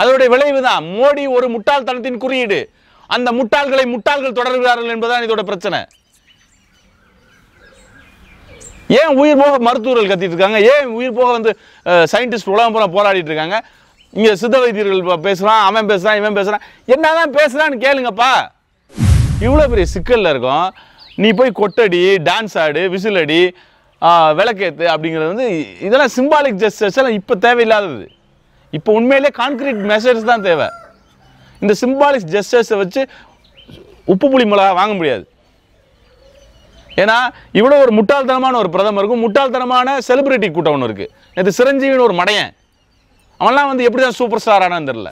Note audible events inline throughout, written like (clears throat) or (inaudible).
அதோடைய விளைவு தான் மோடி ஒரு முட்டாள்தனத்தின் குறியீடு. அந்த முட்டாள்களை முட்டாள்கள் தொடர்கிறார்கள் என்பதுதான் இதோட பிரச்சனை. ஏன் உயிர் போக மருத்துவர்கள் கத்திட்டு இருக்காங்க ஏன் உயிர் போக வந்து சயின்டிஸ்ட் உலகம் பூரா போராடிட்டு இருக்காங்க இங்கே சித்த வைத்தியர்கள் பேசுகிறான் அவன் பேசுறான் இவன் பேசுறான். என்னதான் பேசுகிறான்னு கேளுங்கப்பா. இவ்வளோ பெரிய சிக்கலில் இருக்கும். நீ போய் கொட்டடி டான்ஸ் ஆடு விசில் அடி விளக்கேற்று விளக்கேத்து அப்படிங்கிறது வந்து இதெல்லாம் சிம்பாலிக் ஜெஸ்டர்ஸ் எல்லாம் இப்போ தேவையில்லாதது. இப்போ உண்மையிலே கான்கிரீட் மெஷர்ஸ் தான் தேவை. இந்த சிம்பாலிக் ஜெஸ்டர்ஸை வச்சு உப்பு புளி மிளகா வாங்க முடியாது. ஏன்னா இவ்வளோ ஒரு முட்டாள்தனமான ஒரு பிரதமருக்கும் முட்டாள்தனமான செலிபிரிட்டி கூட்டம் ஒன்று இருக்குது நேற்று சிரஞ்சீவின்னு ஒரு மடையன். அவன்லாம் வந்து எப்படி தான் சூப்பர் ஸ்டார் ஆனான்னு தெரில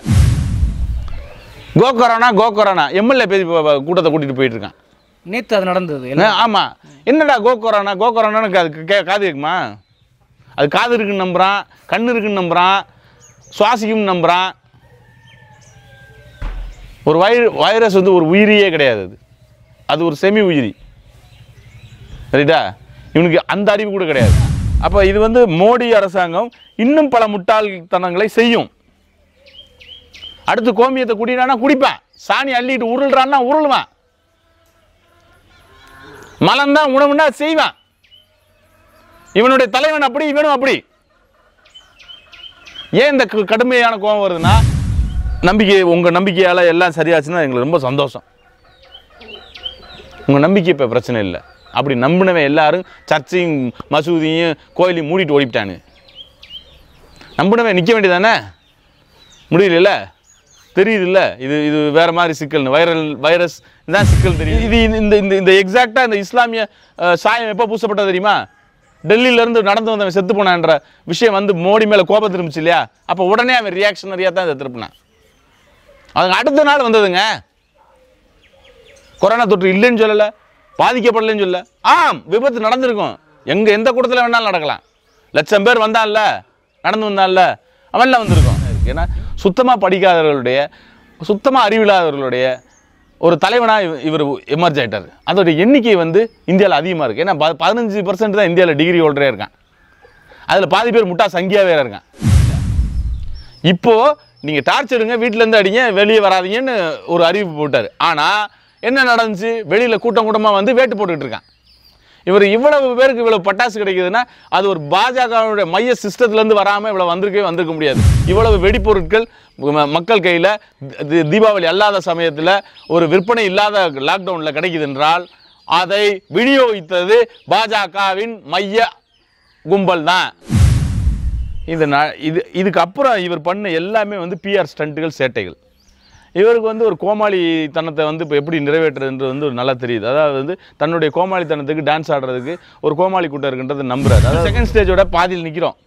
go corona go corona MLA பேசி கூட்டத்தை கூட்டிகிட்டு போயிட்டு இருக்கான். நேற்று அது நடந்தது என்ன, ஆமா. என்னடா கோ கொரோனா கோ கொரோனான்னு அது காது கேட்குமா அது காது இருக்குன்னு நம்புறான் கண்ணு இருக்குன்னு நம்புறான். சுவாசிக்கும்னு நம்புகிறான் ஒரு வை வைரஸ் வந்து ஒரு உயிரியே கிடையாது அது. அது ஒரு செமி உயிரி. சரிட்டா இவனுக்கு அந்த அறிவு கூட கிடையாது. அப்போ இது வந்து மோடி அரசாங்கம் இன்னும் பல முட்டாள்தனங்களை செய்யும். அடுத்து கோமியத்தை குடினானா குடிப்பேன். சாணி அள்ளிட்டு உருள்றான்னா உருளுவான். மலம்தான் உணவுன்னா செய்வான். இவனுடைய தலைவன் அப்படி இவனும் அப்படி. ஏன் இந்த கடுமையான கோபம் வருதுன்னா நம்பிக்கை உங்கள் நம்பிக்கையால் எல்லாம் சரியாச்சுன்னா எங்களுக்கு ரொம்ப சந்தோஷம். உங்கள் நம்பிக்கை இப்போ பிரச்சனை இல்லை. அப்படி நம்பினவன் எல்லாரும் சர்ச்சையும் மசூதியும் கோயிலையும் மூடிட்டு ஓடிவிட்டானு. நம்பினவன் நிற்க வேண்டியதானே? முடியல தெரியுதுல்ல இது இது வேறு மாதிரி சிக்கல்னு வைரல் வைரஸ் தான் சிக்கல் தெரியும் இது இந்த இந்த இந்த எக்ஸாக்டாக இந்த இஸ்லாமிய சாயம் எப்போ பூசப்பட்டது தெரியுமா? டெல்லியிலேருந்து நடந்து வந்தவன் செத்து போனான்ற விஷயம் வந்து மோடி மேலே கோபம் திரும்பிச்சு இல்லையா? அப்போ உடனே அவன் ரியாக்ஷனரியாக தான் இதை திருப்பினான். அதுங்க அடுத்த நாள் வந்ததுங்க. கொரோனா தொற்று இல்லைன்னு சொல்லலை பாதிக்கப்படலைன்னு சொல்ல ஆம் விபத்து நடந்திருக்கும். எங்கே எந்த கூட்டத்தில் வேணாலும் நடக்கலாம். லட்சம் பேர் வந்தான்ல நடந்து வந்தான்ல அவன்லாம் வந்திருக்கும். ஏன்னா சுத்தமாக படிக்காதவர்களுடைய சுத்தமாக அறிவில்லாதவர்களுடைய ஒரு தலைவனாக இவர் எமர்ஜ் ஆகிட்டார் அதோடைய எண்ணிக்கை வந்து இந்தியாவில் அதிகமாக இருக்குது ஏன்னா ப- பதினஞ்சு பர்சன்ட் தான் இந்தியாவில் டிகிரி ஹோல்டரே இருக்கான். அதில் பாதி பேர் முட்டா சங்கியாக வேற இருக்கான். இப்போது நீங்கள் டார்ச் எடுங்க இருந்து அடிங்க வெளியே வராதீங்கன்னு ஒரு அறிவிப்பு போட்டார். ஆனால் என்ன நடந்துச்சு? வெளியில் கூட்டம் கூட்டமாக வந்து வேட்டு போட்டுக்கிட்டு இருக்கான். இவர் இவ்வளவு பேருக்கு இவ்வளவு பட்டாசு கிடைக்குதுன்னா அது ஒரு பாஜகவுடைய மைய சிஸ்டத்துலேருந்து வராமல் இவ்வளோ வந்திருக்கவே வந்திருக்க முடியாது. இவ்வளவு வெடிப்பொருட்கள் மக்கள் கையில் தீபாவளி அல்லாத சமயத்தில் ஒரு விற்பனை இல்லாத லாக்டவுனில் கிடைக்குது என்றால் அதை விநியோகித்தது பாஜகவின் மைய கும்பல் தான் இது ந- இது இதுக்கு அப்புறம் இவர் பண்ண எல்லாமே வந்து பிஆர் ஸ்டண்ட்டுகள் சேட்டைகள். இவருக்கு வந்து ஒரு கோமாளித்தனத்தை வந்து இப்போ எப்படி நிறைவேற்றுறதுன்றது வந்து ஒரு நல்லா தெரியுது. அதாவது வந்து தன்னுடைய கோமாளித்தனத்துக்கு டான்ஸ் ஆடுறதுக்கு ஒரு கோமாளி கூட்டம் இருக்குன்றதை நம்புறாரு. அதாவது செகண்ட் ஸ்டேஜோட பாதியில் நிற்கிறோம்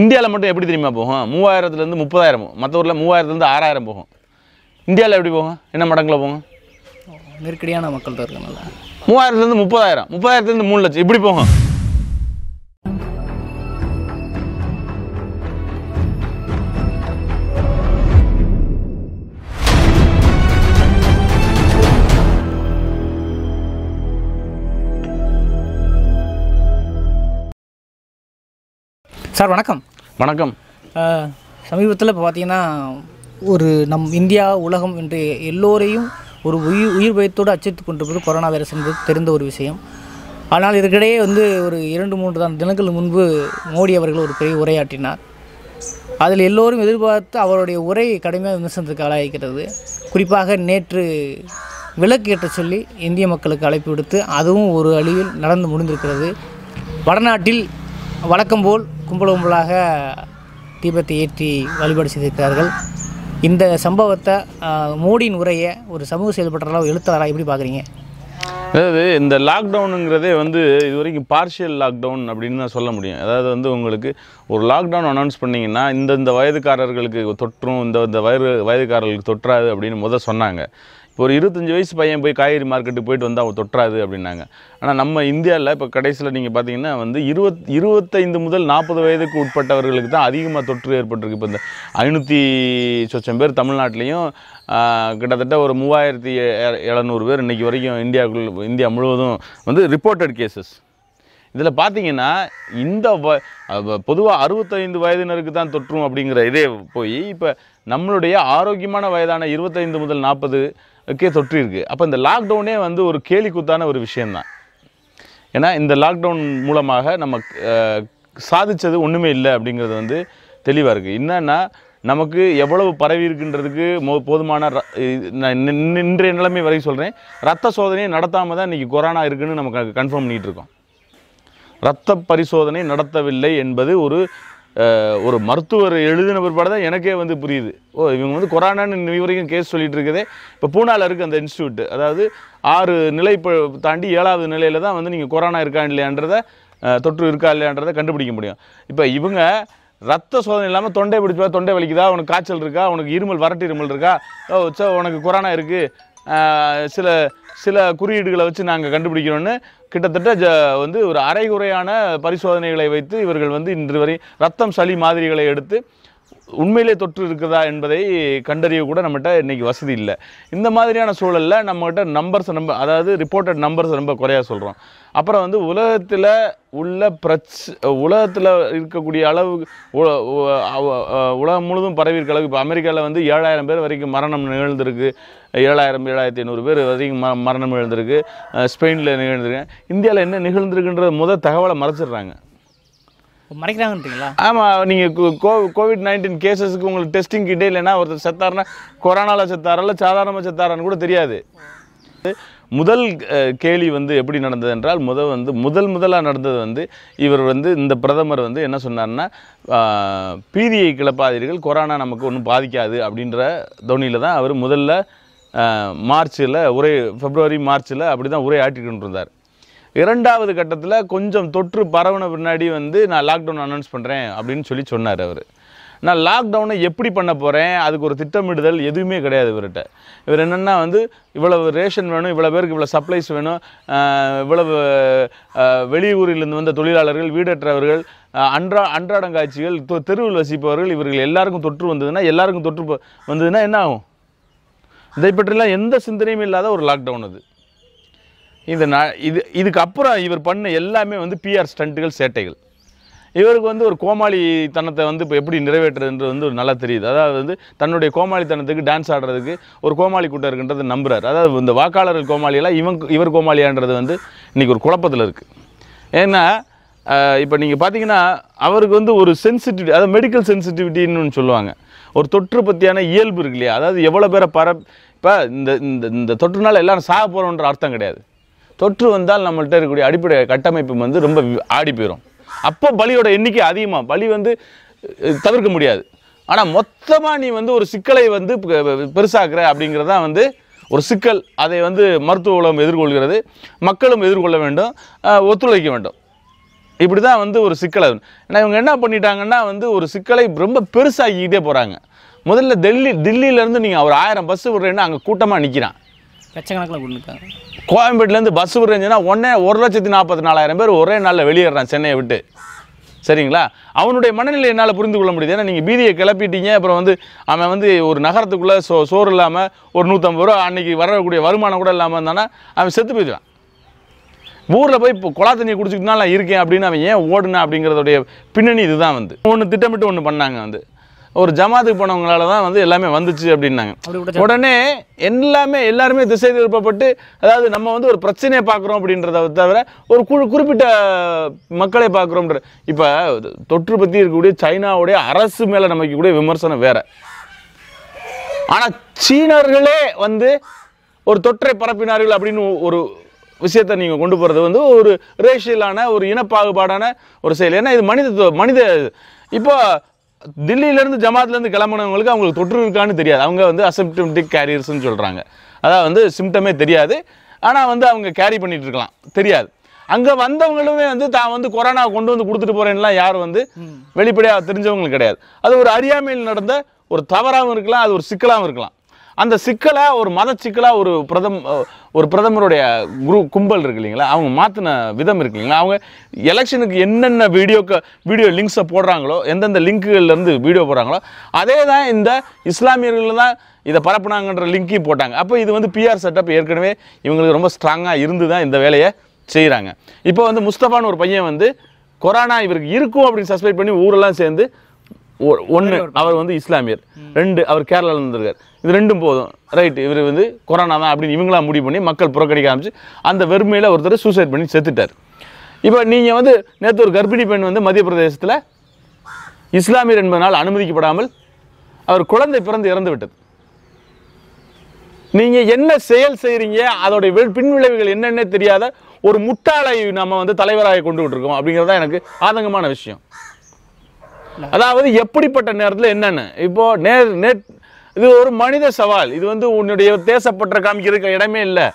இந்தியாவில் மட்டும் எப்படி தெரியுமா போகும்? மூவாயிரத்துலேருந்து முப்பதாயிரம் போகும். மற்ற ஊரில் மூவாயிரத்துலேருந்து ஆறாயிரம் போகும். இந்தியாவில் எப்படி போகும்? என்ன மடங்கில் போகும்? நெருக்கடியான மக்கள் தான் இருக்கனால மூவாயிரத்துலேருந்து முப்பதாயிரம். முப்பதாயிரத்துலேருந்து மூணு லட்சம். இப்படி போகும். சார் வணக்கம். வணக்கம். சமீபத்தில் இப்போ பார்த்தீங்கன்னா ஒரு நம் இந்தியா உலகம் என்று எல்லோரையும் ஒரு உயிர் உயிர் பயத்தோடு அச்சரித்து கொண்டிருப்பது கொரோனா வைரஸ் என்பது தெரிந்த ஒரு விஷயம். ஆனால் இதற்கிடையே வந்து ஒரு இரண்டு மூன்று தான் தினங்கள் முன்பு மோடி அவர்கள் ஒரு பெரிய உரையாற்றினார். அதில் எல்லோரும் எதிர்பார்த்து அவருடைய உரை கடுமையாக விமர்சனத்துக்கு ஆளாகிறது குறிப்பாக நேற்று விலக்கு ஏற்ற சொல்லி இந்திய மக்களுக்கு அழைப்பு விடுத்து அதுவும் ஒரு அழிவில் நடந்து முடிந்திருக்கிறது. வடநாட்டில் வழக்கம்போல் கும்பல் கும்பலாக தீபத்தை ஏற்றி வழிபாடு செய்திருக்கிறார்கள். இந்த சம்பவத்தை மோடியின் உரையை ஒரு சமூக செயல்பட்டாலும் எழுத்தாளராக எப்படி பார்க்குறீங்க? அதாவது இந்த லாக்டவுனுங்கிறதே வந்து இது வரைக்கும் பார்ஷியல் லாக்டவுன் அப்படின்னு தான் சொல்ல முடியும். அதாவது வந்து உங்களுக்கு ஒரு லாக்டவுன் அனௌன்ஸ் பண்ணிங்கன்னா இந்த இந்த வயதுக்காரர்களுக்கு தொற்றும் இந்த இந்த வயது வயதுக்காரர்களுக்கு தொற்றாது அப்படின்னு முத சொன்னாங்க. இப்போ ஒரு இருபத்தஞ்சி வயசு பையன் போய் காய்கறி மார்க்கெட்டுக்கு போயிட்டு வந்தால் அவன் தொற்றாது அப்படின்னாங்க. ஆனால் நம்ம இந்தியாவில் இப்போ கடைசியில் நீங்கள் பார்த்தீங்கன்னா வந்து இருபத் இருபத்தைந்து முதல் நாற்பது வயதுக்கு உட்பட்டவர்களுக்கு தான் அதிகமாக தொற்று ஏற்பட்டிருக்கு. இப்போ இந்த ஐநூற்றி சொச்சம் பேர் தமிழ்நாட்டிலையும் கிட்டத்தட்ட ஒரு மூவாயிரத்தி எழுநூறு பேர் இன்றைக்கி வரைக்கும் இந்தியாவுக்குள் இந்தியா முழுவதும் வந்து ரிப்போர்ட்டட் கேசஸ் இதில் பார்த்தீங்கன்னா இந்த வ பொதுவாக அறுபத்தைந்து வயதினருக்கு தான் தொற்றும் அப்படிங்கிற இதே போய் இப்போ நம்மளுடைய ஆரோக்கியமான வயதான இருபத்தைந்து முதல் நாற்பது கே தொற்று இருக்குது அப்போ இந்த லாக்டவுனே வந்து ஒரு கேலிக்கூத்தான ஒரு விஷயந்தான் ஏன்னா இந்த லாக்டவுன் மூலமாக நம்ம சாதித்தது ஒன்றுமே இல்லை அப்படிங்கிறது வந்து தெளிவாக இருக்குது என்னன்னா நமக்கு எவ்வளவு பரவி இருக்குன்றதுக்கு மோ போதுமான ர- நான் நின்- இன்றைய நிலைமை வரைக்கும் சொல்கிறேன் ரத்த சோதனையை நடத்தாமல் தான் இன்றைக்கி கொரோனா இருக்குதுன்னு நமக்கு கன்ஃபார்ம் பண்ணிகிட்டு இருக்கோம். இரத்த பரிசோதனை நடத்தவில்லை என்பது ஒரு ஒரு மருத்துவர் எழுதின பிற்பாடு தான் எனக்கே வந்து புரியுது. ஓ இவங்க வந்து கொரோனான்னு இன்னி வரைக்கும் கேஸ் சொல்லிட்டு இருக்குதே. இப்போ பூனாவில் இருக்குது அந்த இன்ஸ்டியூட் அதாவது ஆறு நிலை தாண்டி ஏழாவது நிலையில் தான் வந்து நீங்கள் கொரோனா இருக்கா இல்லையான்றதை தொற்று இருக்கா இல்லையான்றதை கண்டுபிடிக்க முடியும். இப்போ இவங்க ரத்த சோதனை இல்லாமல் தொண்டை பிடிச்சா தொண்டை வலிக்குதா? உனக்கு காய்ச்சல் இருக்கா? உனக்கு இருமல் வரட்டு இருமல் இருக்கா? ஓ சோ உனக்கு கொரோனா இருக்குது சில சில குறியீடுகளை வச்சு நாங்கள் கண்டுபிடிக்கிறோன்னு கிட்டத்தட்ட ஜ வந்து ஒரு அரைகுறையான பரிசோதனைகளை வைத்து இவர்கள் வந்து இன்று வரை ரத்தம் சளி மாதிரிகளை எடுத்து உண்மையிலே தொற்று இருக்குதா என்பதை கண்டறிய கூட நம்மகிட்ட இன்றைக்கி வசதி இல்லை. இந்த மாதிரியான சூழலில் நம்மகிட்ட நம்பர்ஸ் நம்ம அதாவது ரிப்போர்ட்டட் நம்பர்ஸ் ரொம்ப குறையா சொல்கிறோம் அப்புறம் வந்து உலகத்தில் உள்ள பிரச் உலகத்தில் இருக்கக்கூடிய அளவு உலகம் முழுதும் பரவி இருக்க அளவுக்கு இப்போ அமெரிக்காவில் வந்து ஏழாயிரம் பேர் வரைக்கும் மரணம் நிகழ்ந்திருக்கு. ஏழாயிரம் ஏழாயிரத்தி ஐநூறு பேர் வரைக்கும் ம மரணம் நிகழ்ந்திருக்கு. ஸ்பெயினில் நிகழ்ந்திருக்கு. இந்தியாவில் என்ன நிகழ்ந்திருக்குன்றது முதல் தகவலை மறைச்சிடுறாங்க. மறைக்கிறாங்கன்றீங்களா? ஆமாம் நீங்கள் கோவிட் நைன்டீன் கேசஸ்க்கு உங்களுக்கு டெஸ்டிங் கிட்டே இல்லைன்னா ஒருத்தர் செத்தாருன்னா கொரோனாவில் செத்தாரா இல்லை சாதாரணமாக செத்தாரான்னு கூட தெரியாது. முதல் கேலி வந்து எப்படி நடந்தது என்றால் முதல் வந்து முதல் முதலாக நடந்தது வந்து இவர் வந்து இந்த பிரதமர் வந்து என்ன சொன்னார்னா பீதியை கிளப்பாதீர்கள் கொரோனா நமக்கு ஒன்றும் பாதிக்காது அப்படின்ற தோனியில் தான் அவர் முதல்ல மார்ச்சில் உரை பிப்ரவரி மார்ச்சில் அப்படி தான் உரை ஆட்டிக்கிட்டு இருந்தார் இரண்டாவது கட்டத்தில் கொஞ்சம் தொற்று பரவுன பின்னாடி வந்து நான் லாக்டவுன் அனௌன்ஸ் பண்ணுறேன் அப்படின்னு சொல்லி சொன்னார் அவர். நான் லாக்டவுனை எப்படி பண்ண போகிறேன் அதுக்கு ஒரு திட்டமிடுதல் எதுவுமே கிடையாது இவர்கிட்ட. இவர் என்னென்னா வந்து இவ்வளவு ரேஷன் வேணும் இவ்வளோ பேருக்கு இவ்வளோ சப்ளைஸ் வேணும் இவ்வளவு வெளியூரிலிருந்து வந்த தொழிலாளர்கள் வீடற்றவர்கள் அன்றா அன்றாடங்காட்சிகள் தொ- தெருவில் வசிப்பவர்கள் இவர்கள் எல்லாருக்கும் தொற்று வந்ததுன்னா எல்லாருக்கும் தொற்று வந்ததுன்னா என்ன ஆகும்? இதை பற்றிலாம் எந்த சிந்தனையும் இல்லாத ஒரு லாக்டவுன் அது. இந்த இது இதுக்கு அப்புறம் இவர் பண்ண எல்லாமே வந்து பிஆர் ஸ்டண்ட்டுகள் சேட்டைகள். இவருக்கு வந்து ஒரு கோமாளித்தனத்தை வந்து இப்போ எப்படி நிறைவேற்றுறதுன்றது வந்து ஒரு நல்லா தெரியுது. அதாவது வந்து தன்னுடைய கோமாளித்தனத்துக்கு டான்ஸ் ஆடுறதுக்கு ஒரு கோமாளி கூட்டம் இருக்குன்றது நம்புறாரு. அதாவது இந்த வாக்காளர்கள் கோமாளியெல்லாம் இவன் இவர் கோமாளியான்றது வந்து இன்றைக்கி ஒரு குழப்பத்தில் இருக்குது ஏன்னா இப்போ நீங்கள் பார்த்தீங்கன்னா அவருக்கு வந்து ஒரு சென்சிட்டிவிட்டி அதாவது மெடிக்கல் சென்சிட்டிவிட்டின்னு ஒன்று சொல்லுவாங்க. ஒரு தொற்று பற்றியான இயல்பு இருக்கு இல்லையா? அதாவது எவ்வளோ பேரை பர இப்போ இந்த இந்த இந்த தொற்றுனால எல்லாரும் சாக போகிறோன்ற அர்த்தம் கிடையாது. தொற்று வந்தால் நம்மள்கிட்ட இருக்கக்கூடிய அடிப்படை கட்டமைப்பு வந்து ரொம்ப ஆடி போயிடும் அப்போ பலியோட எண்ணிக்கை அதிகமாக பலி வந்து தவிர்க்க முடியாது. ஆனால் மொத்தமாக நீ வந்து ஒரு சிக்கலை வந்து பெருசாக்குற அப்படிங்கிறதான் வந்து ஒரு சிக்கல். அதை வந்து மருத்துவ உலகம் எதிர்கொள்கிறது. மக்களும் எதிர்கொள்ள வேண்டும். ஒத்துழைக்க வேண்டும். இப்படி தான் வந்து ஒரு சிக்கலை ஏன்னா இவங்க என்ன பண்ணிட்டாங்கன்னா வந்து ஒரு சிக்கலை ரொம்ப பெருசாக்கிக்கிட்டே போகிறாங்க முதல்ல டெல்லி தில்லியிலேருந்து நீங்கள் ஒரு ஆயிரம் பஸ் விடுறேன்னா அங்கே கூட்டமாக நிற்கிறான் லட்சக்கணக்கில் கொண்டுருக்காங்க கோயம்பேட்டிலேருந்து பஸ் விடுறீங்கன்னா உடனே ஒரு லட்சத்தி நாற்பத்தி நாலாயிரம் பேர் ஒரே நாளில் வெளியேறான் சென்னையை விட்டு. சரிங்களா? அவனுடைய மனநிலை என்னால் புரிந்து கொள்ள முடியுது. ஏன்னா நீங்கள் பீதியை கிளப்பிட்டீங்க. அப்புறம் வந்து அவன் வந்து ஒரு நகரத்துக்குள்ளே சோ சோறு இல்லாமல் ஒரு நூற்றம்பது ரூபா அன்னைக்கு வரக்கூடிய வருமானம் கூட இல்லாமல் இருந்தானா அவன் செத்து போயிடுவான். ஊரில் போய் இப்போ குழா தண்ணியை குடிச்சிட்டு நான் இருக்கேன் அப்படின்னு அவன் ஏன் ஓடுனா அப்படிங்கிறதுடைய பின்னணி இதுதான் வந்து. ஒன்று திட்டமிட்டு ஒன்று பண்ணாங்க வந்து. ஒரு ஜமாத்துக்கு போனவங்களால தான் வந்து எல்லாமே வந்துச்சு அப்படின்னாங்க. உடனே எல்லாமே எல்லாருமே திசை திருப்பப்பட்டு அதாவது நம்ம வந்து ஒரு பிரச்சனையை பார்க்குறோம் அப்படின்றத தவிர ஒரு குழு குறிப்பிட்ட மக்களை பார்க்குறோம்ன்ற இப்போ தொற்று பற்றி இருக்கக்கூடிய சைனாவுடைய அரசு மேலே நமக்கு இருக்கக்கூடிய விமர்சனம் வேற. ஆனால் சீனர்களே வந்து ஒரு தொற்றை பரப்பினார்கள் அப்படின்னு ஒரு விஷயத்தை நீங்கள் கொண்டு போகிறது வந்து ஒரு ரேஷியலான ஒரு இனப்பாகுபாடான ஒரு செயல். ஏன்னா இது மனித மனித இப்போ தில்லியிலேருந்து ஜமாத்லேருந்து கிளம்புனவங்களுக்கு அவங்களுக்கு தொற்று இருக்கான்னு தெரியாது. அவங்க வந்து அசிம்டமெட்டிக் கேரியர்ஸ்னு சொல்கிறாங்க அதாவது வந்து சிம்டமே தெரியாது. ஆனால் வந்து அவங்க கேரி பண்ணிட்டு இருக்கலாம். தெரியாது. அங்கே வந்தவங்களுமே வந்து தான் வந்து கொரோனா கொண்டு வந்து கொடுத்துட்டு போகிறேன்லாம் யாரும் வந்து வெளிப்படையாக தெரிஞ்சவங்களுக்கு கிடையாது. அது ஒரு அறியாமையில் நடந்த ஒரு தவறாகவும் இருக்கலாம் அது ஒரு சிக்கலாகவும் இருக்கலாம். அந்த சிக்கலை ஒரு மத சிக்கலாக ஒரு பிரதம் ஒரு பிரதமருடைய குரு கும்பல் இருக்கு இல்லைங்களா? அவங்க மாற்றின விதம் இருக்கு இல்லைங்களா? அவங்க எலெக்ஷனுக்கு என்னென்ன வீடியோக்கு வீடியோ லிங்க்ஸை போடுறாங்களோ எந்தெந்த லிங்க்குகள்லேருந்து வீடியோ போடுறாங்களோ அதே தான் இந்த இஸ்லாமியர்கள் தான் இதை பரப்புனாங்கன்ற லிங்க்கையும் போட்டாங்க. அப்போ இது வந்து பிஆர் செட்டப் ஏற்கனவே இவங்களுக்கு ரொம்ப ஸ்ட்ராங்காக இருந்து தான் இந்த வேலையை செய்கிறாங்க இப்போ வந்து முஸ்தபான்னு ஒரு பையன் வந்து கொரோனா இவருக்கு இருக்கும் அப்படின்னு சஸ்பெக்ட் பண்ணி ஊரெல்லாம் சேர்ந்து ஒன்று அவர் வந்து இஸ்லாமியர். ரெண்டு அவர் கேரளாவில் இருந்திருக்கார். இது ரெண்டும் போதும். ரைட் இவர் வந்து கொரோனா தான் அப்படின்னு இவங்களாம் முடிவு பண்ணி மக்கள் புறக்கணிக்க ஆரம்பிச்சு அந்த வெறுமையில் ஒருத்தர் சூசைட் பண்ணி செத்துட்டார். இப்போ நீங்கள் வந்து நேற்று ஒரு கர்ப்பிணி பெண் வந்து மத்திய பிரதேசத்தில் இஸ்லாமியர் என்பதனால் அனுமதிக்கப்படாமல் அவர் குழந்தை பிறந்து இறந்து விட்டது. நீங்கள் என்ன செயல் செய்கிறீங்க அதோடைய பின்விளைவுகள் என்னென்ன தெரியாத ஒரு முட்டாளை நம்ம வந்து தலைவராக கொண்டு விட்டுருக்கோம் அப்படிங்கிறது தான் எனக்கு ஆதங்கமான விஷயம். அதாவது எப்படிப்பட்ட நேரத்தில் என்னென்ன இப்போது நேர் நேர் இது ஒரு மனித சவால். இது வந்து உன்னுடைய தேசப்பற்ற காமிக்கிறதுக்கு இடமே இல்லை.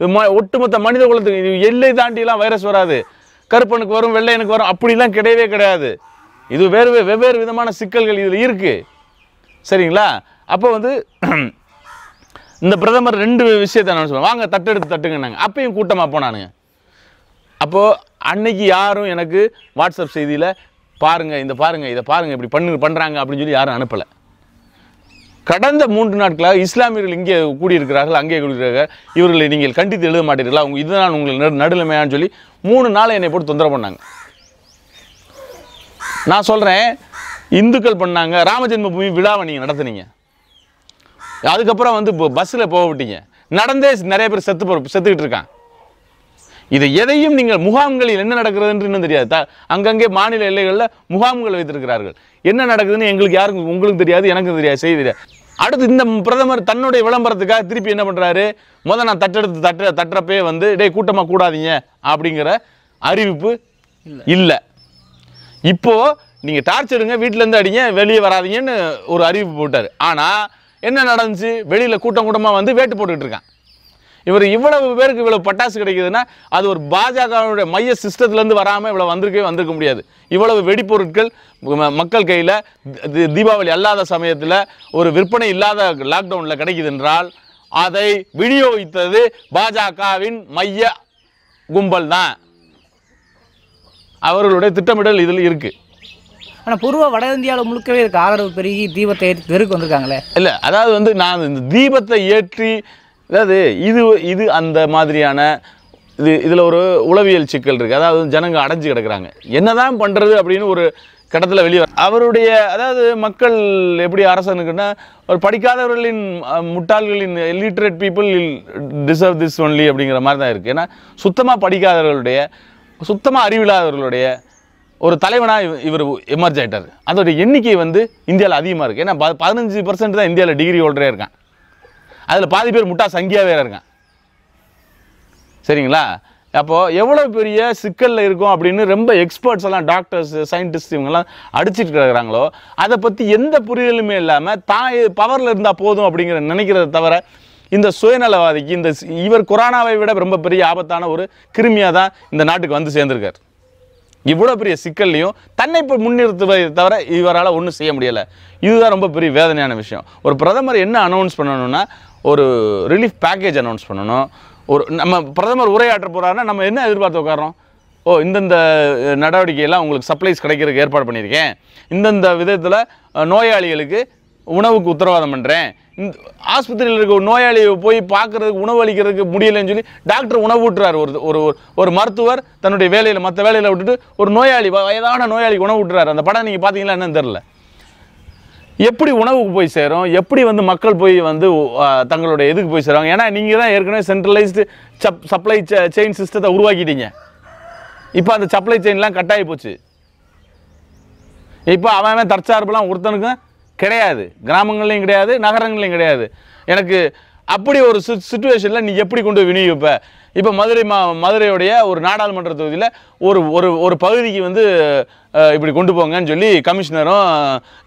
இது ம ஒட்டுமொத்த மனித குலத்துக்கு இது எல்லை தாண்டிலாம் வைரஸ் வராது. கருப்பனுக்கு வரும் வெள்ளையனுக்கு வரும் அப்படிலாம் கிடையவே கிடையாது. இது வேறு வெவ்வேறு விதமான சிக்கல்கள் இதில் இருக்கு. சரிங்களா? அப்போ வந்து (clears throat) இந்த பிரதமர் ரெண்டு விஷயத்தை நான் சொல்லுவேன் வாங்க தட்டெடுத்து தட்டுங்கன்னாங்க. அப்பயும் கூட்டமாக போனானுங்க. அப்போது அன்னைக்கு யாரும் எனக்கு வாட்ஸ்அப் செய்தியில் பாருங்கள் இந்த பாருங்கள் இதை பாருங்க இப்படி பண்ணு பண்ணுறாங்க அப்படின்னு சொல்லி யாரும் அனுப்பலை. கடந்த மூன்று நாட்களாக இஸ்லாமியர்கள் இங்கே கூடியிருக்கிறார்கள் அங்கே கூடியிருக்கிறார்கள். இவர்களை நீங்கள் கண்டித்து எழுத மாட்டீர்களா? உங்க இதுதான் உங்களுக்கு நடு நடுநிலைமையான்னு சொல்லி மூணு நாளை என்னை போட்டு தொந்தரவு பண்ணாங்க. நான் சொல்கிறேன் இந்துக்கள் பண்ணாங்க ராமஜென்ம பூமி விழாவை நீங்கள் நடத்துனீங்க. அதுக்கப்புறம் வந்து பஸ்ஸில் போக விட்டீங்க. நடந்தே நிறைய பேர் செத்து போ செத்துக்கிட்டு இருக்கான் இதை எதையும் நீங்கள் முகாம்களில் என்ன நடக்கிறதுன்னு இன்னும் தெரியாது. அங்கங்கே மாநில எல்லைகளில் முகாம்கள் வைத்திருக்கிறார்கள். என்ன நடக்குதுன்னு எங்களுக்கு யாருக்கும் உங்களுக்கு தெரியாது எனக்கும் தெரியாது செய்தி தெரியாது. அடுத்து இந்த பிரதமர் தன்னுடைய விளம்பரத்துக்காக திருப்பி என்ன பண்ணுறாரு முத நான் தட்டெடுத்து தட்ட தட்டுறப்பே வந்து டேய் கூட்டமாக கூடாதீங்க அப்படிங்கிற அறிவிப்பு இல்லை. இப்போ நீங்க டார்ச் எடுங்க வீட்ல இருந்து அடிங்க வெளியே வராதீங்கன்னு ஒரு அறிவிப்பு போட்டாரு. ஆனா என்ன நடந்துச்சு? வெளியில கூட்டம் கூட்டமா வந்து வேட்டு போட்டுக்கிட்டு இருக்கான். இவர் இவ்வளவு பேருக்கு இவ்வளவு பட்டாசு கிடைக்குதுன்னா அது ஒரு பாஜகவுடைய மைய சிஸ்டத்துல இருந்து வராம இவ்வளவு வந்திருக்கவே வந்திருக்க முடியாது. இவ்வளவு வெடிப்பொருட்கள் மக்கள் கையில தீபாவளி அல்லாத சமயத்துல ஒரு விற்பனை இல்லாத லாக்டவுன்ல கிடைக்குது என்றால் அதை விநியோகித்தது பாஜகவின் மைய கும்பல் தான் அவர்களுடைய திட்டமிடல் இதில் இருக்கு. ஆனால் பொதுவாக வட இந்தியாவில் முழுக்கவே இதுக்கு ஆதரவு பெருகி தீபத்தை ஏற்றி தெருக்கு வந்திருக்காங்களே? இல்லை அதாவது வந்து நான் இந்த தீபத்தை ஏற்றி அதாவது இது இது அந்த மாதிரியான இது இதில் ஒரு உளவியல் சிக்கல் இருக்குது அதாவது ஜனங்க அடைஞ்சு கிடக்குறாங்க. என்னதான் பண்ணுறது அப்படின்னு ஒரு கடத்தில் வெளியே வர- அவருடைய அதாவது மக்கள் எப்படி அரசனுக்குன்னா ஒரு படிக்காதவர்களின் முட்டாள்களின் literate people deserve this only அப்படிங்கிற மாதிரி தான் இருக்குது ஏன்னா சுத்தமாக படிக்காதவர்களுடைய சுத்தமாக அறிவில்லாதவர்களுடைய ஒரு தலைவனாக இவர் எமர்ஜ் ஆகிட்டார் அதோடைய எண்ணிக்கை வந்து இந்தியாவில் அதிகமாக இருக்குது ஏன்னா ப- பதினஞ்சு பர்சன்ட் தான் இந்தியாவில் டிகிரி ஹோல்டரே இருக்கான். அதில் பாதி பேர் முட்டா சங்கியாக வேற இருக்கான். சரிங்களா? அப்போது எவ்வளோ பெரிய சிக்கலில் இருக்கும் அப்படின்னு ரொம்ப எக்ஸ்பர்ட்ஸ் எல்லாம் டாக்டர்ஸ் சயின்டிஸ்ட் இவங்கெல்லாம் அடிச்சிட்டு இருக்கிறாங்களோ அதை பற்றி எந்த புரிதலுமே இல்லாமல் தான் பவரில் இருந்தால் போதும் அப்படிங்கிற நினைக்கிறத தவிர இந்த சுயநலவாதிக்கு இந்த இவர் கொரோனாவை விட ரொம்ப பெரிய ஆபத்தான ஒரு கிருமியாக தான் இந்த நாட்டுக்கு வந்து சேர்ந்திருக்கார். இவ்வளோ பெரிய சிக்கல்லையும் தன்னை இப்போ முன்னிறுத்துவதை தவிர இவரால் ஒன்றும் செய்ய முடியலை. இதுதான் ரொம்ப பெரிய வேதனையான விஷயம். ஒரு பிரதமர் என்ன அனௌன்ஸ் பண்ணணும்னா ஒரு ரிலீஃப் பேக்கேஜ் அனௌன்ஸ் பண்ணணும். ஒரு நம்ம பிரதமர் உரையாற்ற போகிறாருன்னா நம்ம என்ன எதிர்பார்த்து உட்காரோம் ஓ இந்தந்த நடவடிக்கையெல்லாம் உங்களுக்கு சப்ளைஸ் கிடைக்கிறதுக்கு ஏற்பாடு பண்ணியிருக்கேன். இந்தந்த விதத்தில் நோயாளிகளுக்கு உணவுக்கு உத்தரவாதம் பண்ணுறேன் இந்த ஆஸ்பத்திரியில் இருக்க ஒரு நோயாளியை போய் பார்க்குறதுக்கு உணவு அளிக்கிறதுக்கு முடியலைன்னு சொல்லி டாக்டர் உணவு ஊட்டுறாரு. ஒரு ஒரு ஒரு- மருத்துவர் தன்னுடைய வேலையில் மற்ற வேலையில் விட்டுட்டு ஒரு நோயாளி வயதான நோயாளிக்கு உணவு ஊட்டுறாரு. அந்த படம் நீங்கள் பார்த்தீங்களா என்னன்னு தெரில எப்படி உணவுக்கு போய் சேரும்? எப்படி வந்து மக்கள் போய் வந்து தங்களுடைய இதுக்கு போய் சேருவாங்க? ஏன்னா நீங்கள் தான் ஏற்கனவே சென்ட்ரலைஸ்டு சப் சப்ளை செயின் சிஸ்டத்தை உருவாக்கிட்டீங்க. இப்போ அந்த சப்ளை செயின்லாம் கட்டாகி போச்சு. இப்போ அவன் அவன் தற்சார்புலாம் ஒருத்தனுக்கும் கிடையாது. கிராமங்கள்லையும் கிடையாது நகரங்கள்லையும் கிடையாது. எனக்கு அப்படி ஒரு சுச்சுவேஷனில் நீ எப்படி கொண்டு போய் விநியோகிப்ப? இப்போ மதுரை மா மதுரையுடைய ஒரு நாடாளுமன்ற தொகுதியில் ஒரு ஒரு ஒரு பகுதிக்கு வந்து இப்படி கொண்டு போங்கன்னு சொல்லி கமிஷனரும்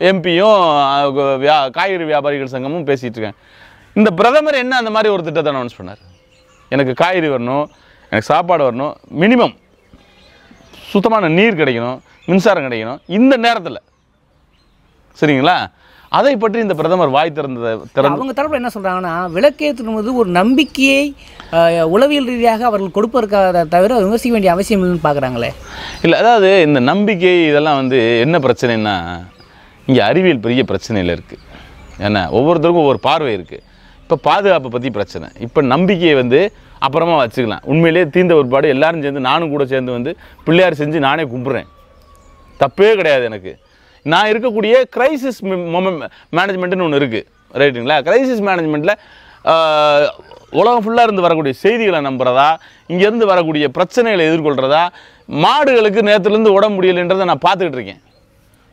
எம்பியும் வியா காய்கறி வியாபாரிகள் சங்கமும் பேசிகிட்டு இருக்கேன். இந்த பிரதமர் என்ன அந்த மாதிரி ஒரு திட்டத்தை அனௌன்ஸ் பண்ணார்? எனக்கு காய்கறி வரணும் எனக்கு சாப்பாடு வரணும் மினிமம் சுத்தமான நீர் கிடைக்கணும் மின்சாரம் கிடைக்கணும் இந்த நேரத்தில். சரிங்களா? அதை பற்றி இந்த பிரதமர் வாய் திறந்ததை திறந்து அவங்க தரப்புல என்ன சொல்றாங்கன்னா விளக்கேற்றும்போது ஒரு நம்பிக்கையை உளவியல் ரீதியாக அவர்கள் கொடுப்பதற்காக தவிர விமர்சிக்க வேண்டிய அவசியம் இல்லைன்னு பார்க்குறாங்களே இல்லை அதாவது இந்த நம்பிக்கை இதெல்லாம் வந்து என்ன பிரச்சனைன்னா இங்கே அறிவியல் பெரிய பிரச்சனையில் இருக்குது ஏன்னா ஒவ்வொருத்தருக்கும் ஒவ்வொரு பார்வை இருக்குது இப்போ பாதுகாப்பை பற்றி பிரச்சனை. இப்போ நம்பிக்கையை வந்து அப்புறமா வச்சுக்கலாம். உண்மையிலேயே தீர்ந்த ஒருபாடு எல்லாரும் சேர்ந்து நானும் கூட சேர்ந்து வந்து பிள்ளையார் செஞ்சு நானே கும்பிட்றேன். தப்பே கிடையாது எனக்கு. நான் இருக்கக்கூடிய கிரைசிஸ் மேனேஜ்மெண்ட்டுன்னு ஒன்று இருக்குது ரைட்டுங்களா கிரைசிஸ் மேனேஜ்மெண்ட்டில் உலகம் ஃபுல்லாக இருந்து வரக்கூடிய செய்திகளை நம்புறதா இங்கேருந்து வரக்கூடிய பிரச்சனைகளை எதிர்கொள்கிறதா மாடுகளுக்கு நேற்றுலேருந்து உடம்பு முடியலைன்றதை நான் பார்த்துக்கிட்டு இருக்கேன்.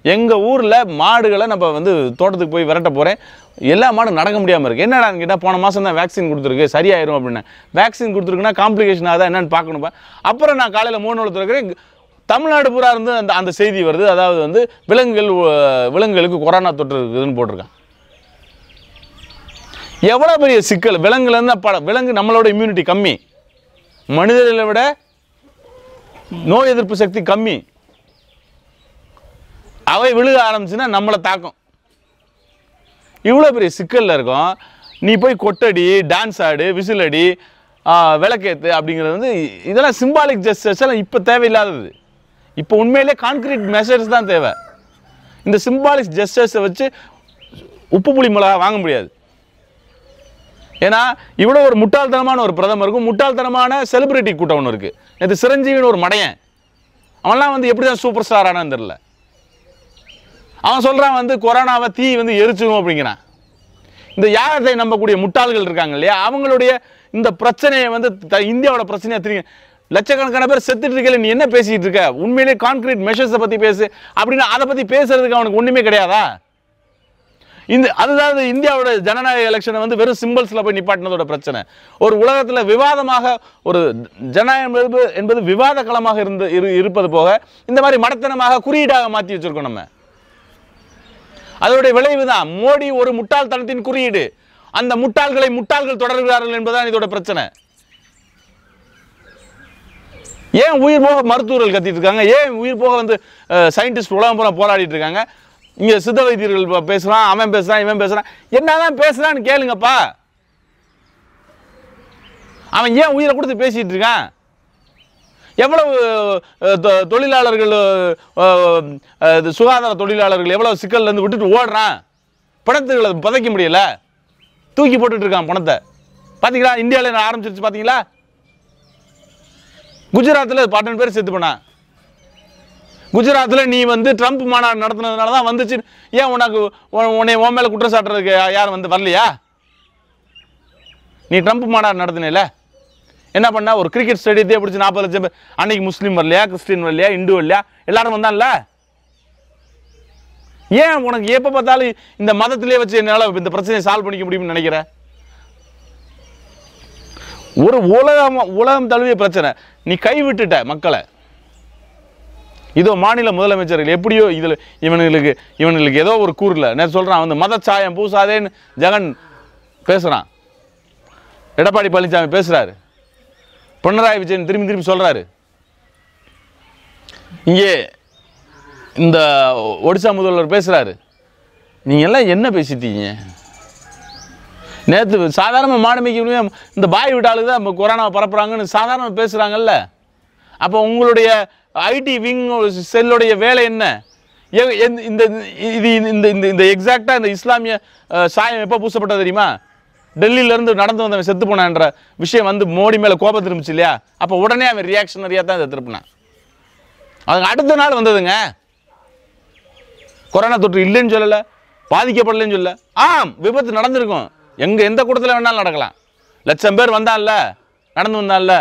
எங்கள் ஊரில் மாடுகளை நம்ம வந்து தோட்டத்துக்கு போய் விரட்ட போகிறேன் எல்லா மாடும் நடக்க முடியாமல் இருக்குது என்னடான்னு கேட்டால் போன மாதம் தான் வேக்சின் கொடுத்துருக்கு சரியாயிரும் அப்படின்னு. வேக்சின் கொடுத்துருக்குன்னா காம்ப்ளிகேஷன் ஆகுதா என்னென்னு பார்க்கணுப்பா அப்புறம் நான் காலையில் மூணு நாள் திறக்கிறேன் தமிழ்நாடு பூரா இருந்து அந்த அந்த செய்தி வருது. அதாவது வந்து விலங்குகள் விலங்குகளுக்கு கொரோனா தொற்று இருக்குதுன்னு போட்டிருக்கான் எவ்வளோ பெரிய சிக்கல்? விலங்குலேருந்து பல விலங்கு நம்மளோட இம்யூனிட்டி கம்மி. மனிதர்களை விட நோய் எதிர்ப்பு சக்தி கம்மி. அவை விழுக ஆரம்பிச்சுன்னா நம்மளை தாக்கும். இவ்வளோ பெரிய சிக்கலில் இருக்கும். நீ போய் கொட்டடி டான்ஸ் ஆடு விசில் அடி விளக்கேற்று விளக்கேத்து அப்படிங்கிறது வந்து இதெல்லாம் சிம்பாலிக் ஜெஸ்டர்ஸ் எல்லாம் இப்போ தேவையில்லாதது. இப்போ உண்மையிலே கான்கிரீட் மெஷர்ஸ் தான் தேவை. இந்த சிம்பாலிக் ஜெஸ்டர்ஸை வச்சு உப்பு புளி மிளகா வாங்க முடியாது. ஏன்னா இவ்வளோ ஒரு முட்டாள்தனமான ஒரு பிரதமர் இருக்கும். முட்டாள்தனமான செலிபிரிட்டி கூட்டம் ஒன்று இருக்குது நேற்று சிரஞ்சீவின்னு ஒரு மடையன். அவன்லாம் வந்து எப்படி தான் சூப்பர் ஸ்டார் ஆனான்னு தெரில அவன் சொல்கிறான் வந்து கொரோனாவை தீ வந்து எரிச்சிடும் அப்படிங்கிறான். இந்த யாகத்தை நம்பக்கூடிய முட்டாள்கள் இருக்காங்க இல்லையா? அவங்களுடைய இந்த பிரச்சனையை வந்து த- இந்தியாவோட பிரச்சனையை தெரியும் லட்சக்கணக்கான பேர் செத்துட்டு இருக்கல நீ என்ன பேசிட்டு இருக்க? உண்மையிலே கான்கிரீட் மெஷர்ஸை பற்றி பேசு. அப்படின்னு அதை பற்றி பேசுறதுக்கு அவனுக்கு ஒன்றுமே கிடையாதா? இந்த அதுதான் இந்தியாவோட ஜனநாயக எலெக்ஷனை வந்து வெறும் சிம்பிள்ஸில் போய் நிப்பாட்டினதோட பிரச்சனை. ஒரு உலகத்தில் விவாதமாக ஒரு ஜனநாயகம் என்பது என்பது விவாத களமாக இருந்து இரு இருப்பது போக இந்த மாதிரி மடத்தனமாக குறியீடாக மாற்றி வச்சிருக்கோம் நம்ம. அதோடைய விளைவு தான். மோடி ஒரு முட்டாள்தனத்தின் குறியீடு. அந்த முட்டாள்களை முட்டாள்கள் தொடர்கிறார்கள் என்பதுதான் இதோட பிரச்சனை. ஏன் உயிர் போக மருத்துவர்கள் கத்திட்டு இருக்காங்க ஏன் உயிர் போக வந்து சயின்டிஸ்ட் உலகம் பூரா போராடிட்டு இருக்காங்க? இங்கே சித்த வைத்தியர்கள் பேசுகிறான் அவன் பேசுகிறான் இவன் பேசுகிறான் என்னதான் பேசுகிறான்னு கேளுங்கப்பா. அவன் ஏன் உயிரை கொடுத்து பேசிகிட்டு இருக்கான்? எவ்வளவு தொ- தொழிலாளர்கள் இது சுகாதார தொழிலாளர்கள் எவ்வளவு சிக்கல்ல இருந்து விட்டுட்டு ஓடுறான்? பணத்துகளை புதைக்க முடியல. தூக்கி போட்டுட்டு இருக்கான் பணத்தை. பார்த்தீங்களா இந்தியாவில் ஆரம்பிச்சிருச்சு பார்த்தீங்களா குஜராத்தில் பன்னெண்டு பேர் செத்து போனான் குஜராத்தில் நீ வந்து ட்ரம்ப் மாநாடு நடத்துனதுனால தான் வந்துச்சு. ஏன் உனக்கு உன்னை உன் மேலே குற்றம் சாட்டுறதுக்கு யாரும் வந்து வரலையா? நீ ட்ரம்ப் மாநாடு நடத்தினில. என்ன பண்ண? ஒரு கிரிக்கெட் ஸ்டேடியத்தையே பிடிச்சி நாற்பது லட்சம் பேர். அன்னைக்கு முஸ்லீம் வரலையா? கிறிஸ்டின் வரலையா? இந்து வரலையா? எல்லாரும் வந்தான்ல. ஏன் உனக்கு எப்போ பார்த்தாலும் இந்த மதத்திலே வச்சு என்னால் இந்த பிரச்சனையை சால்வ் பண்ணிக்க முடியும்னு நினைக்கிற? ஒரு உலகம் உலகம் தழுவிய பிரச்சனை. நீ கைவிட்டுட்ட மக்களை. இதோ மாநில முதலமைச்சர்கள் எப்படியோ இதில் இவனுங்களுக்கு இவனுங்களுக்கு ஏதோ ஒரு கூறில் நான் சொல்கிறான் வந்து மதச்சாயம் பூசாதேன்னு ஜெகன் பேசுகிறான் எடப்பாடி பழனிசாமி பேசுகிறாரு பினராயி விஜயன் திரும்பி திரும்பி சொல்கிறாரு இங்கே இந்த ஒடிசா முதல்வர் பேசுகிறாரு நீங்கள் எல்லாம் என்ன பேசிட்டீங்க? நேற்று சாதாரணமாக மாடு இந்த பாய் விட்டாளுக்கு தான் கொரோனா பரப்புகிறாங்கன்னு சாதாரணமாக பேசுகிறாங்கல்ல அப்போ உங்களுடைய ஐடி விங் செல்லுடைய வேலை என்ன? இந்த இது இந்த இந்த இந்த எக்ஸாக்டாக இந்த இஸ்லாமிய சாயம் எப்போ பூசப்பட்டது தெரியுமா? டெல்லியிலேருந்து நடந்து வந்தவன் செத்து போனான்ற விஷயம் வந்து மோடி மேலே கோபம் திரும்பிச்சு இல்லையா? அப்போ உடனே அவன் ரியாக்ஷனரியாக தான் இதை திருப்பினான். அது அடுத்த நாள் வந்ததுங்க. கொரோனா தொற்று இல்லைன்னு சொல்லலை பாதிக்கப்படலைன்னு சொல்லலை. ஆம் விபத்து நடந்திருக்கும். எங்க எந்த கூட்டத்தில் வேணாலும் நடக்கலாம். லட்சம் பேர் வந்தான்ல நடந்து வந்தான்ல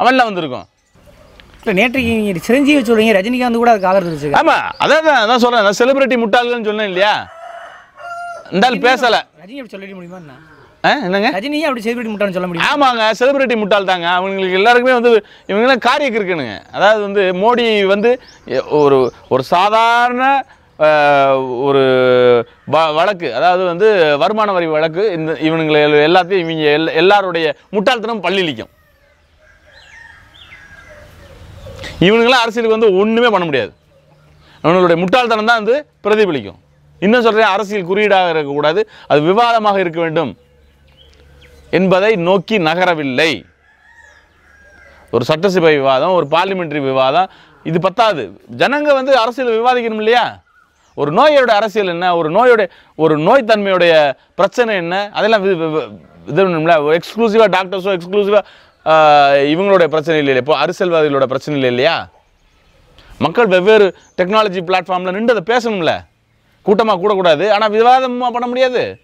அவன்ல வந்திருக்கும். இல்லை நேற்றைக்கு நீங்கள் சிரஞ்சீவி சொல்றீங்க ரஜினிகாந்த் கூட அதுக்கு ஆதரவு தெரிவிச்சிருக்காரு ஆமா அதான் தான் அதான் சொல்றேன் செலிபிரிட்டி முட்டாள்கள்னு சொன்னேன் இல்லையா? இந்த ஆள் பேசல. ரஜினி அப்படி சொல்லிட முடியுமா என்ன? ஆ, என்னங்க? ரஜினியே அப்படி செலிபிரிட்டி முட்டான்னு சொல்ல முடியும்? ஆமாங்க செலிபிரிட்டி முட்டாள் தாங்க அவங்களுக்கு எல்லாருக்குமே வந்து இவங்கெல்லாம் காரியக்கு இருக்குனுங்க அதாவது வந்து மோடி வந்து ஒரு ஒரு சாதாரண ஒரு வ- வழக்கு அதாவது வந்து வருமான வரி வழக்கு இந்த இவனுங்களை எல்லாத்தையும் இவங்க எல் எல்லாருடைய முட்டாள்தனம் பள்ளிலிக்கும் இவனுங்களாம் அரசியலுக்கு வந்து ஒன்றுமே பண்ண முடியாது. அவங்களுடைய முட்டாள்தனம் தான் வந்து பிரதிபலிக்கும். இன்னும் சொல்கிறேன் அரசியல் குறியீடாக இருக்கக்கூடாது அது விவாதமாக இருக்க வேண்டும் என்பதை நோக்கி நகரவில்லை. ஒரு சட்டசபை விவாதம் ஒரு பார்லிமெண்ட்ரி விவாதம் இது பத்தாது. ஜனங்க வந்து அரசியல் விவாதிக்கணும் இல்லையா? ஒரு நோயோட அரசியல் என்ன? ஒரு நோயோட ஒரு நோய் தன்மையுடைய பிரச்சனை என்ன? அதெல்லாம் வி- இது எக்ஸ்க்ளூசிவாக டாக்டர்ஸோ எக்ஸ்க்ளூசிவாக இவங்களுடைய பிரச்சனை இல்லை இப்போ அரசியல்வாதிகளோட பிரச்சனை இல்லை இல்லையா? மக்கள் வெவ்வேறு டெக்னாலஜி பிளாட்ஃபார்மில் நின்று அதை பேசணும்ல. கூட்டமாக கூடக்கூடாது. ஆனால் விவாதமாக பண்ண முடியாது.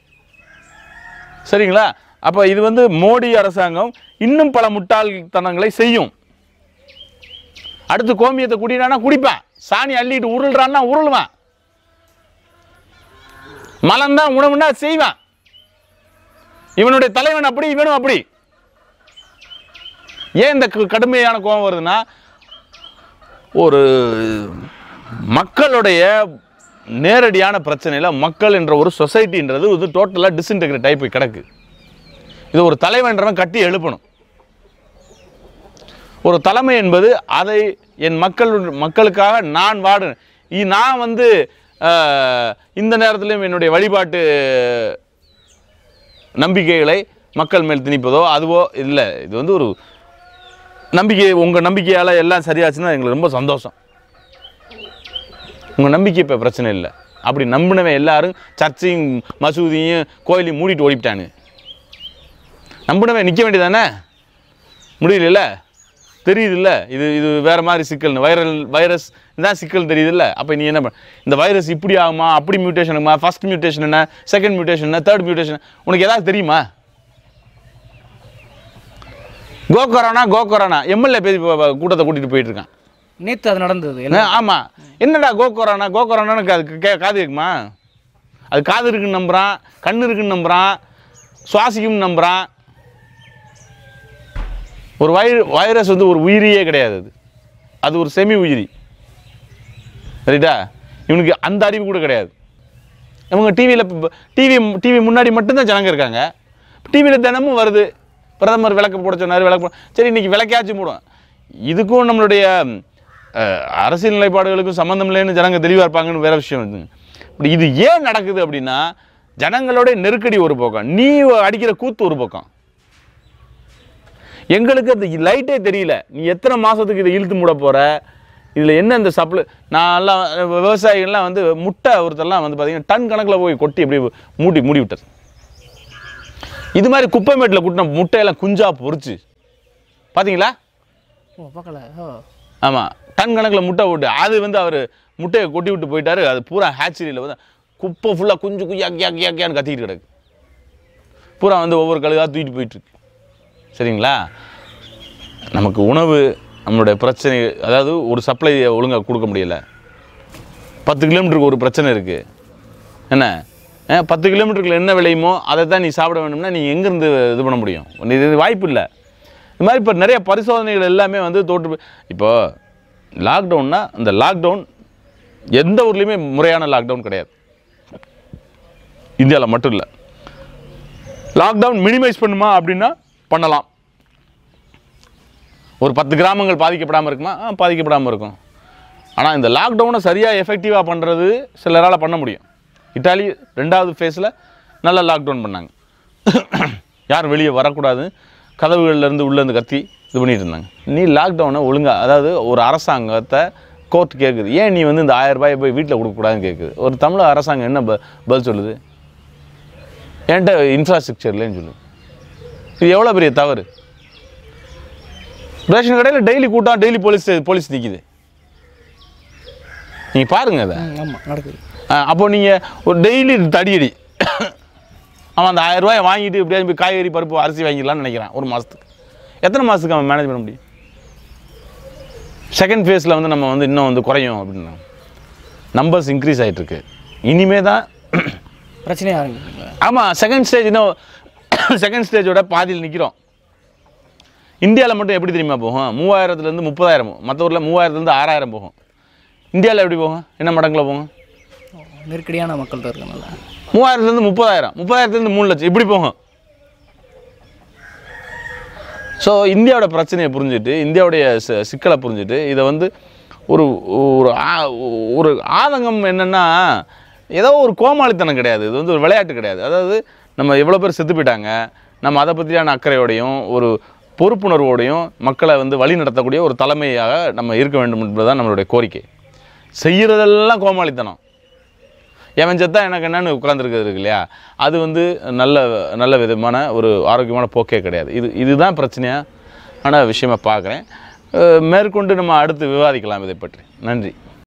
சரிங்களா? அப்போ இது வந்து மோடி அரசாங்கம் இன்னும் பல முட்டாள்தனங்களை செய்யும். அடுத்து கோமியத்தை குடினானா குடிப்பேன். சாணி அள்ளிட்டு உருள்றான்னா உருளுவேன். மலம்தான் உணவுன்னா செய்வான். இவனுடைய தலைவன் அப்படி இவனும் அப்படி. ஏன் இந்த கடுமையான கோபம் வருதுன்னா ஒரு மக்களுடைய நேரடியான பிரச்சனையில் மக்கள் என்ற ஒரு சொசைட்டின்றது இது டோட்டலாக டிஸ்இன்டெகிரேட் ஆகி கிடக்கு. இது ஒரு தலைவன்றவன் கட்டி எழுப்பணும். ஒரு தலைமை என்பது அதை என் மக்கள் மக்களுக்காக நான் வாடு நான் வந்து இந்த நேரத்திலும் என்னுடைய வழிபாட்டு நம்பிக்கைகளை மக்கள் மேல் திணிப்பதோ அதுவோ இல்லை. இது வந்து ஒரு நம்பிக்கை உங்கள் நம்பிக்கையால் எல்லாம் சரியாச்சுன்னா எங்களுக்கு ரொம்ப சந்தோஷம். உங்கள் நம்பிக்கை இப்போ பிரச்சனை இல்லை. அப்படி நம்பினவன் எல்லாரும் சர்ச்சையும் மசூதியும் கோயிலையும் மூடிட்டு ஓடிவிட்டானு. நம்பினவன் நிற்க வேண்டியதானே முடியல தெரியுதுல்ல? இது இது வேற மாதிரி சிக்கல்னு வைரல் வைரஸ் தான் சிக்கல் தெரியுதுல்ல? அப்போ நீ என்ன பண்ண? இந்த வைரஸ் இப்படி ஆகுமா? அப்படி மியூட்டேஷன் ஆகுமா ஃபர்ஸ்ட் மியூட்டேஷன் என்ன? செகண்ட் மியூட்டேஷன் என்ன? தேர்ட் மியூட்டேஷன் உனக்கு ஏதாவது தெரியுமா? Go corona go corona MLA பேசி கூட்டத்தை கூட்டிட்டு போயிட்டு இருக்கான். நேற்று அது நடந்தது. என்ன, ஆமா. என்னடா கோ கொரோனா கோ காது கேட்குமா அது காது இருக்குன்னு நம்புறான் கண்ணு இருக்குன்னு நம்புறான் சுவாசிக்கும்னு நம்புறான். ஒரு வை வைரஸ் வந்து ஒரு உயிரியே கிடையாது அது. அது ஒரு செமி உயிரி சரிட்டா இவனுக்கு அந்த அறிவு கூட கிடையாது. இவங்க டிவியில் டிவி டிவி முன்னாடி மட்டும்தான் ஜனங்க இருக்காங்க. டிவியில் தினமும் வருது. பிரதமர் விளக்கு போட சொன்னார் விளக்கு சரி இன்றைக்கி விளக்காச்சும் போடும் இதுக்கும் நம்மளுடைய அரசியல் நிலைப்பாடுகளுக்கும் சம்மந்தம் இல்லைன்னு ஜனங்க தெளிவாக இருப்பாங்கன்னு வேற விஷயம் வந்து இப்படி இது ஏன் நடக்குது அப்படின்னா ஜனங்களோட நெருக்கடி ஒரு பக்கம் நீ அடிக்கிற கூத்து ஒரு பக்கம். எங்களுக்கு அந்த லைட்டே தெரியல. நீ எத்தனை மாதத்துக்கு இதை இழுத்து மூட போகிற இதில் என்ன இந்த சப்ளை நான் எல்லாம் விவசாயிகள்லாம் வந்து முட்டை ஒருத்தர்லாம் வந்து பார்த்தீங்கன்னா டன் கணக்கில் போய் கொட்டி அப்படியே மூடி மூடி விட்டது. இது மாதிரி குப்பைமேட்டில் குட்டின முட்டையெல்லாம் குஞ்சா பொரிச்சு பார்த்தீங்களா ஆமாம் டன் கணக்கில் முட்டை போட்டு அது வந்து அவர் முட்டையை கொட்டி விட்டு போயிட்டாரு. அது பூரா ஹேச்சரியில் வந்து குப்பை ஃபுல்லாக குஞ்சு குய்யா கியா கியா கியான்னு கத்திக்கிட்டு கிடக்கு. பூரா வந்து ஒவ்வொரு கழுகாக தூக்கிட்டு போயிட்டுருக்கு சரிங்களா? நமக்கு உணவு நம்மளுடைய பிரச்சனை அதாவது ஒரு சப்ளை ஒழுங்காக கொடுக்க முடியல. பத்து கிலோமீட்டருக்கு ஒரு பிரச்சனை இருக்குது என்ன? பத்து கிலோமீட்டருக்குள்ள என்ன விளையுமோ அதை தான் நீ சாப்பிட வேணும்னா நீ எங்கேருந்து இது பண்ண முடியும்? இது இது வாய்ப்பு இல்லை. இது மாதிரி இப்போ நிறைய பரிசோதனைகள் எல்லாமே வந்து தோற்று இப்போது லாக்டவுன்னா இந்த லாக்டவுன் எந்த ஊர்லேயுமே முறையான லாக்டவுன் கிடையாது. இந்தியாவில் மட்டும் இல்லை. லாக்டவுன் மினிமைஸ் பண்ணுமா அப்படின்னா பண்ணலாம். ஒரு பத்து கிராமங்கள் பாதிக்கப்படாமல் இருக்குமா? ஆ பாதிக்கப்படாமல் இருக்கும். ஆனால் இந்த லாக்டவுனை சரியாக எஃபெக்டிவாக பண்ணுறது சிலரால் பண்ண முடியும். இட்டாலி ரெண்டாவது ஃபேஸில் நல்லா லாக்டவுன் பண்ணாங்க. யாரும் வெளியே வரக்கூடாது. கதவுகள்லேருந்து உள்ளேருந்து கத்தி இது பண்ணிட்டு இருந்தாங்க. நீ லாக்டவுனை ஒழுங்காக அதாவது ஒரு அரசாங்கத்தை கோர்ட் கேட்குது ஏன் நீ வந்து இந்த ஆயரரூபாயை ரூபாயை போய் வீட்டில் கொடுக்கக்கூடாதுன்னு கேட்குது ஒரு தமிழக அரசாங்கம் என்ன ப- பதில் சொல்லுது? என்கிட்ட இன்ஃப்ராஸ்ட்ரக்சர் இல்லைன்னு சொல்லுது. இது எவ்வளோ பெரிய தவறு? ரேஷன் கடையில் டெய்லி கூட்டம் டெய்லி போலீஸ் போலீஸ் நிற்கிது நீங்கள் பாருங்க அதை. ஆமாம் நடக்குது. அப்போ நீங்கள் ஒரு டெய்லி தடியடி. அவன் அந்த ஆயிரம் ரூபாயை வாங்கிட்டு இப்படியே போய் காய்கறி பருப்பு அரிசி வாங்கிடலாம்னு நினைக்கிறான் ஒரு மாதத்துக்கு எத்தனை மாதத்துக்கு அவன் மேனேஜ் பண்ண முடியும்? செகண்ட் ஃபேஸில் வந்து நம்ம வந்து இன்னும் வந்து குறையும் அப்படின்னா நம்பர்ஸ் இன்க்ரீஸ் ஆகிட்டு இருக்கு. இனிமே தான் பிரச்சனையே ஆரம்பிக்குங்க ஆமாம் செகண்ட் ஸ்டேஜ் இன்னும் (laughs) செகண்ட் ஸ்டேஜோட பாதியில் நிற்கிறோம் இந்தியாவில் மட்டும் எப்படி தெரியுமா போகும்? மூவாயிரத்துலேருந்து முப்பதாயிரம் மற்ற ஊரில் மூவாயிரத்துலேருந்து ஆறாயிரம் போகும். இந்தியாவில் எப்படி போகும்? என்ன மடங்கில் போகும்? நெருக்கடியான மக்கள் தான் இருக்கனால மூவாயிரத்துலேருந்து முப்பதாயிரம். முப்பதாயிரத்துலேருந்து மூணு லட்சம். இப்படி போகும். ஸோ இந்தியாவோட பிரச்சனையை புரிஞ்சுட்டு இந்தியாவுடைய சிக்கலை புரிஞ்சுட்டு இதை வந்து ஒரு ஒரு ஒரு ஆதங்கம் என்னென்னா ஏதோ ஒரு கோமாளித்தனம் கிடையாது. இது வந்து ஒரு விளையாட்டு கிடையாது. அதாவது நம்ம எவ்வளோ பேர் செத்து போயிட்டாங்க நம்ம அதை பற்றியான அக்கறையோடையும் ஒரு பொறுப்புணர்வோடையும் மக்களை வந்து வழி நடத்தக்கூடிய ஒரு தலைமையாக நம்ம இருக்க வேண்டும் என்பதுதான் நம்மளுடைய கோரிக்கை. செய்கிறதெல்லாம் கோமாளித்தனம். எவன் செத்தா எனக்கு என்னென்னு உட்காந்துருக்கிறது இருக்கு இல்லையா? அது வந்து நல்ல நல்ல விதமான ஒரு ஆரோக்கியமான போக்கே கிடையாது. இது இதுதான் பிரச்சனையாக ஆனால் விஷயமா பார்க்குறேன். மேற்கொண்டு நம்ம அடுத்து விவாதிக்கலாம் இதை பற்றி. நன்றி.